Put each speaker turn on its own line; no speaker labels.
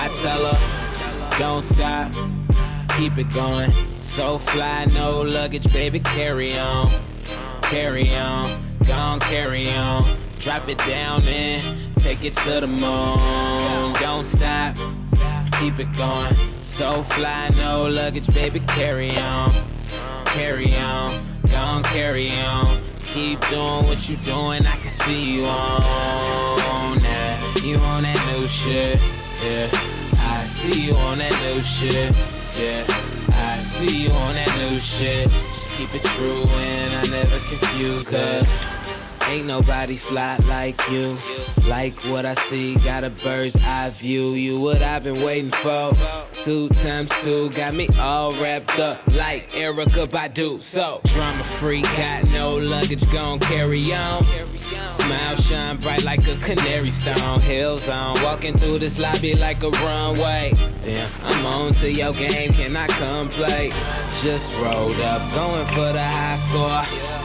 I tell her, don't stop, keep it going. So fly, no luggage, baby, carry on. Carry on, gon' carry on. Drop it down and take it to the moon. Don't stop, keep it going. So fly, no luggage, baby, carry on. Carry on, gon' carry on. Keep doing what you doing, I can see you on that. You on that new shit, yeah. I see you on that new shit, yeah. I see you on that new shit. Just keep it true and I never confuse, cause. Ain't nobody fly like you. Like what I see, got a bird's eye view. You what I've been waiting for. Two times two got me all wrapped up like Erykah Badu. So drama free, got no luggage, gon' carry on. Smile shine bright like a canary stone. Hills on, walking through this lobby like a runway. Damn, I'm on to your game, can I come play? Just rolled up, going for the high score.